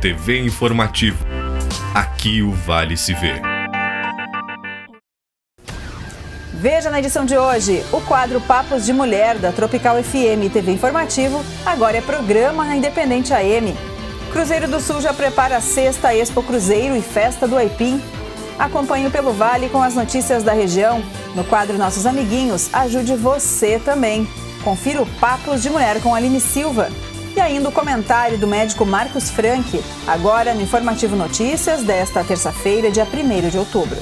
TV Informativo. Aqui o Vale se vê. Veja na edição de hoje o quadro Papos de Mulher da Tropical FM e TV Informativo, agora é programa na Independente AM. Cruzeiro do Sul já prepara a sexta Expo Cruzeiro e Festa do Aipim. Acompanhe pelo Vale com as notícias da região. No quadro Nossos Amiguinhos, ajude você também. Confira o Papos de Mulher com Aline Silva. E ainda o comentário do médico Marcos Franck, agora no Informativo Notícias desta terça-feira, dia 1 de outubro.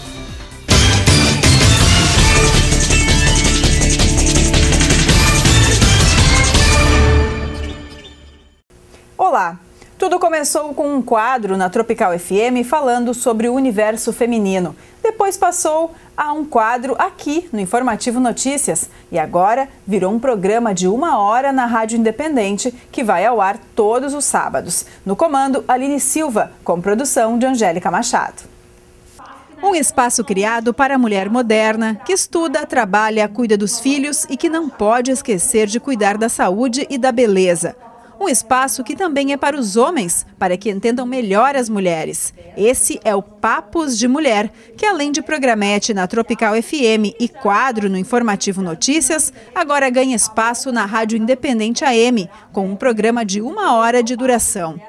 Olá! Tudo começou com um quadro na Tropical FM falando sobre o universo feminino. Depois passou a um quadro aqui no Informativo Notícias e agora virou um programa de uma hora na Rádio Independente que vai ao ar todos os sábados. No comando, Aline Silva, com produção de Angélica Machado. Um espaço criado para a mulher moderna que estuda, trabalha, cuida dos filhos e que não pode esquecer de cuidar da saúde e da beleza. Um espaço que também é para os homens, para que entendam melhor as mulheres. Esse é o Papos de Mulher, que além de programete na Tropical FM e quadro no Informativo Notícias, agora ganha espaço na Rádio Independente AM, com um programa de uma hora de duração.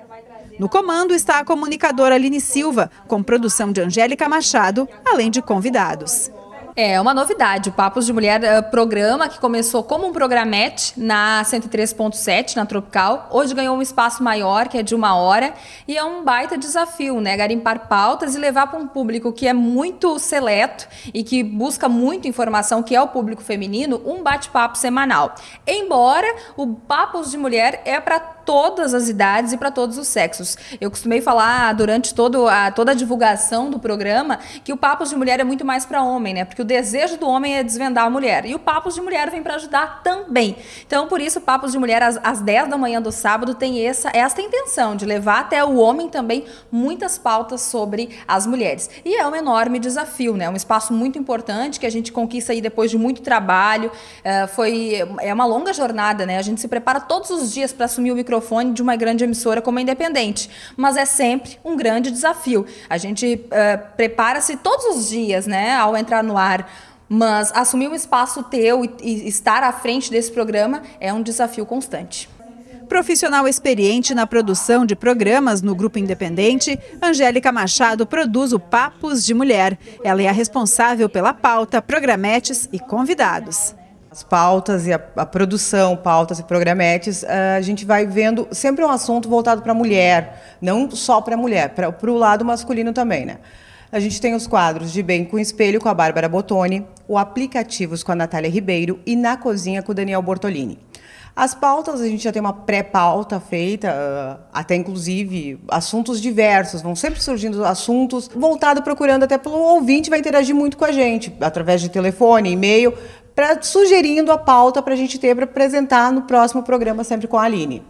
No comando está a comunicadora Aline Silva, com produção de Angélica Machado, além de convidados. É uma novidade. O Papos de Mulher uh, programa que começou como um programete na 103.7, na Tropical. Hoje ganhou um espaço maior, que é de uma hora. E é um baita desafio, né? Garimpar pautas e levar para um público que é muito seleto e que busca muita informação, que é o público feminino, um bate-papo semanal. Embora o Papos de Mulher é para todas as idades e para todos os sexos. Eu costumei falar durante todo a, toda a divulgação do programa que o Papos de Mulher é muito mais para homem, né? Porque desejo do homem é desvendar a mulher. E o Papos de Mulher vem para ajudar também. Então, por isso, o Papos de Mulher, às, às 10 da manhã do sábado, tem essa, essa intenção de levar até o homem também muitas pautas sobre as mulheres. E é um enorme desafio, né? Um espaço muito importante que a gente conquista aí depois de muito trabalho. Uh, foi, é uma longa jornada, né? A gente se prepara todos os dias para assumir o microfone de uma grande emissora como a Independente. Mas é sempre um grande desafio. A gente uh, prepara-se todos os dias, né? Ao entrar no ar mas assumir um espaço teu e, estar à frente desse programa é um desafio constante. Profissional experiente na produção de programas no Grupo Independente, Angélica Machado produz o Papos de Mulher. Ela é a responsável pela pauta, programetes e convidados. As pautas e a, a produção, pautas e programetes, a gente vai vendo sempre um assunto voltado para a mulher, não só para a mulher, para o lado masculino também, né? A gente tem os quadros de Bem com Espelho com a Bárbara Bottoni, o Aplicativos com a Natália Ribeiro e Na Cozinha com o Daniel Bortolini. As pautas, a gente já tem uma pré-pauta feita, ah, até inclusive assuntos diversos, vão sempre surgindo assuntos voltados procurando até pelo ouvinte, vai interagir muito com a gente, através de telefone, e-mail, pra, sugerindo a pauta para a gente ter para apresentar no próximo programa, sempre com a Aline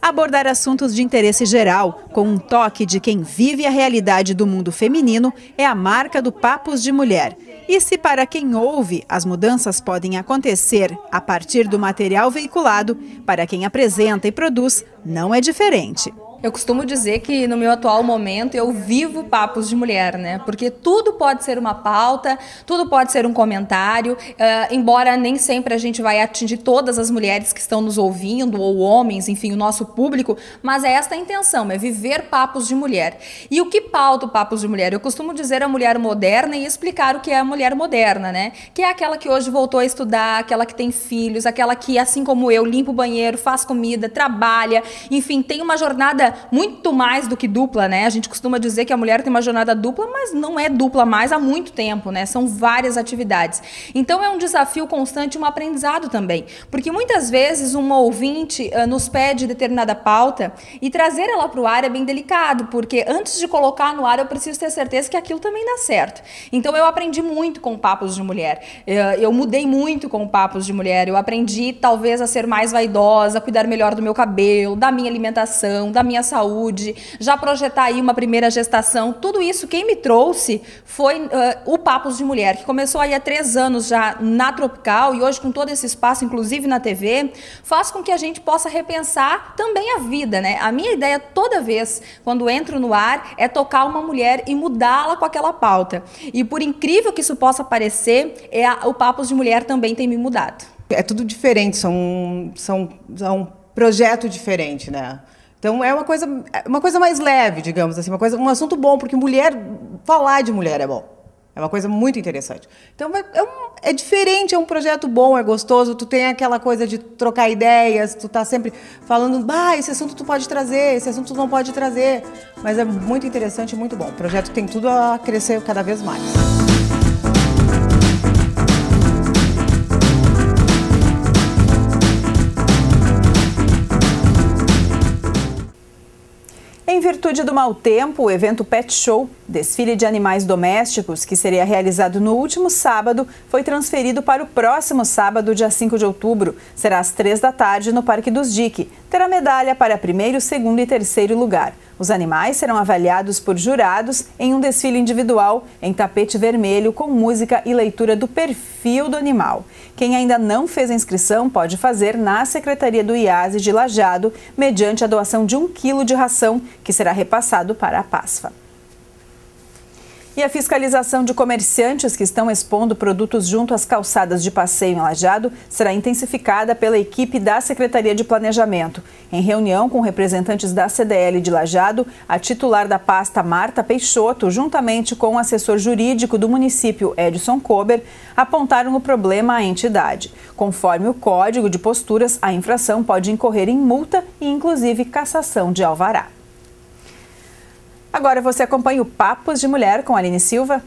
abordar assuntos de interesse geral, com um toque de quem vive a realidade do mundo feminino, é a marca do Papos de Mulher. E se para quem ouve as mudanças podem acontecer a partir do material veiculado, para quem apresenta e produz, não é diferente. Eu costumo dizer que no meu atual momento eu vivo papos de mulher, né? Porque tudo pode ser uma pauta, tudo pode ser um comentário, uh, embora nem sempre a gente vai atingir todas as mulheres que estão nos ouvindo, ou homens, enfim, o nosso público, mas é esta a intenção, é viver papos de mulher. E o que pauta o papos de mulher? Eu costumo dizer a mulher moderna e explicar o que é a mulher moderna, né? Que é aquela que hoje voltou a estudar, aquela que tem filhos, aquela que, assim como eu, limpa o banheiro, faz comida, trabalha, enfim, tem uma jornada muito mais do que dupla, né? A gente costuma dizer que a mulher tem uma jornada dupla, mas não é dupla mais há muito tempo, né? São várias atividades. Então é um desafio constante, um aprendizado também. Porque muitas vezes um ouvinte uh, nos pede determinada pauta e trazer ela para o ar é bem delicado, porque antes de colocar no ar eu preciso ter certeza que aquilo também dá certo. Então eu aprendi muito com Papos de Mulher. Uh, eu mudei muito com Papos de Mulher. Eu aprendi talvez a ser mais vaidosa, a cuidar melhor do meu cabelo, da minha alimentação, da minha a saúde, já projetar aí uma primeira gestação, tudo isso quem me trouxe foi uh, o Papos de Mulher, que começou aí há três anos já na Tropical e hoje com todo esse espaço, inclusive na TV, faz com que a gente possa repensar também a vida, né? A minha ideia toda vez, quando entro no ar, é tocar uma mulher e mudá-la com aquela pauta. E por incrível que isso possa parecer, é a, o Papos de Mulher também tem me mudado. É tudo diferente, são, são, são um projeto diferente, né? Então é uma coisa, é uma coisa mais leve, digamos assim, uma coisa, um assunto bom, porque mulher, falar de mulher é bom. É uma coisa muito interessante. Então é, um, é, diferente, é um projeto bom, é gostoso. Tu tem aquela coisa de trocar ideias, tu tá sempre falando, bah, esse assunto tu pode trazer, esse assunto tu não pode trazer. Mas é muito interessante, muito bom. O projeto tem tudo a crescer cada vez mais. Virtude do mau tempo, o evento Pet Show, desfile de animais domésticos, que seria realizado no último sábado, foi transferido para o próximo sábado, dia 5 de outubro. Será às 3 da tarde no Parque dos Dique. Terá medalha para primeiro, segundo e terceiro lugar. Os animais serão avaliados por jurados em um desfile individual em tapete vermelho com música e leitura do perfil do animal. Quem ainda não fez a inscrição pode fazer na Secretaria do IASE de Lajado, mediante a doação de um quilo de ração, que será repassado para a PASFA. E a fiscalização de comerciantes que estão expondo produtos junto às calçadas de passeio em Lajado será intensificada pela equipe da Secretaria de Planejamento. Em reunião com representantes da CDL de Lajado, a titular da pasta Marta Peixoto, juntamente com o assessor jurídico do município Edson Kober, apontaram o problema à entidade. Conforme o Código de Posturas, a infração pode incorrer em multa e inclusive cassação de alvará. Agora você acompanha o Papos de Mulher com Aline Silva.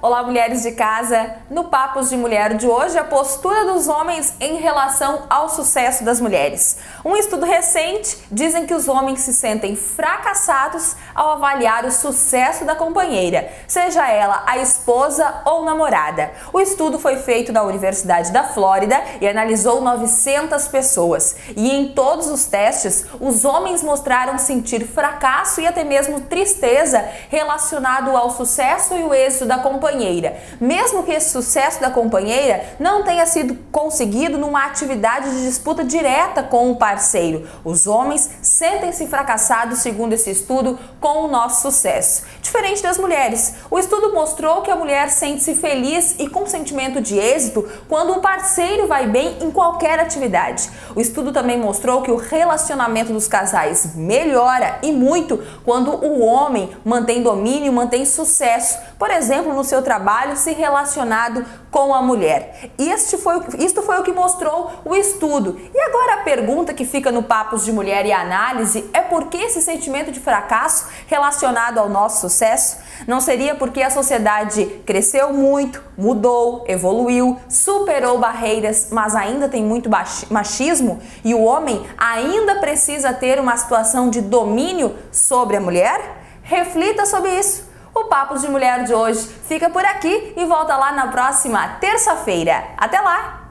Olá, mulheres de casa! No Papos de Mulher de hoje, a postura dos homens em relação ao sucesso das mulheres. Um estudo recente dizem que os homens se sentem fracassados ao avaliar o sucesso da companheira, seja ela a esposa ou namorada. O estudo foi feito na Universidade da Flórida e analisou 900 pessoas. E em todos os testes, os homens mostraram sentir fracasso e até mesmo tristeza relacionado ao sucesso e o êxito da companheira, mesmo que esse sucesso da companheira não tenha sido conseguido numa atividade de disputa direta com o parceiro. Os homens sentem-se fracassados, segundo esse estudo, com o nosso sucesso. Diferente das mulheres, o estudo mostrou que a mulher sente-se feliz e com sentimento de êxito quando o parceiro vai bem em qualquer atividade. O estudo também mostrou que o relacionamento dos casais melhora e muito quando o homem mantém domínio, mantém sucesso, por exemplo, no seu trabalho, se relacionado com a mulher. Este foi, isto foi o que mostrou o estudo. E agora a pergunta que fica no Papos de Mulher e Análise é por que esse sentimento de fracasso relacionado ao nosso sucesso? Não seria porque a sociedade cresceu muito, mudou, evoluiu, superou barreiras, mas ainda tem muito machismo e o homem ainda precisa ter uma situação de domínio sobre a mulher? Reflita sobre isso. O Papos de Mulher de hoje fica por aqui e volta lá na próxima terça-feira. Até lá!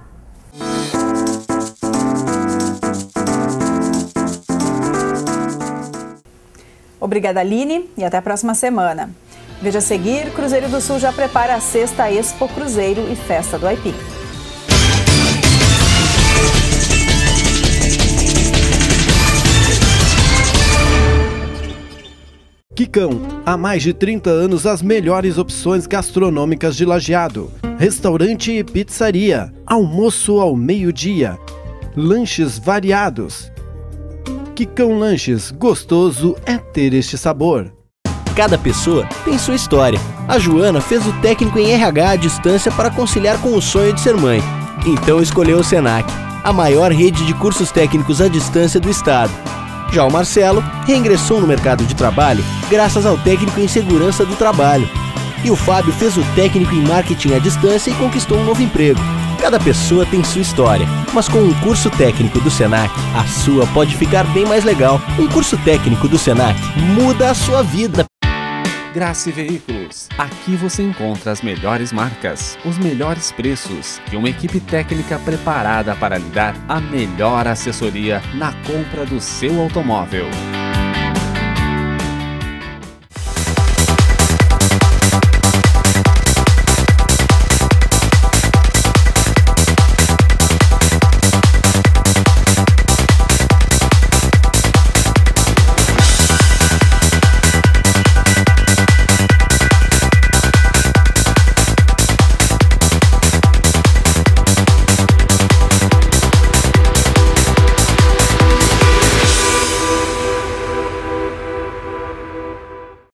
Obrigada, Aline, e até a próxima semana. Veja a seguir, Cruzeiro do Sul já prepara a sexta Expo Cruzeiro e Festa do Aipim. Quicão, há mais de 30 anos as melhores opções gastronômicas de Lajeado. Restaurante e pizzaria, almoço ao meio-dia, lanches variados. Quicão Lanches, gostoso é ter este sabor. Cada pessoa tem sua história. A Joana fez o técnico em RH à distância para conciliar com o sonho de ser mãe. Então escolheu o Senac, a maior rede de cursos técnicos à distância do estado já o Marcelo reingressou no mercado de trabalho graças ao técnico em segurança do trabalho. E o Fábio fez o técnico em marketing à distância e conquistou um novo emprego. Cada pessoa tem sua história, mas com um curso técnico do Senac, a sua pode ficar bem mais legal. Um curso técnico do Senac muda a sua vida. Grace Veículos. Aqui você encontra as melhores marcas, os melhores preços e uma equipe técnica preparada para lhe dar a melhor assessoria na compra do seu automóvel.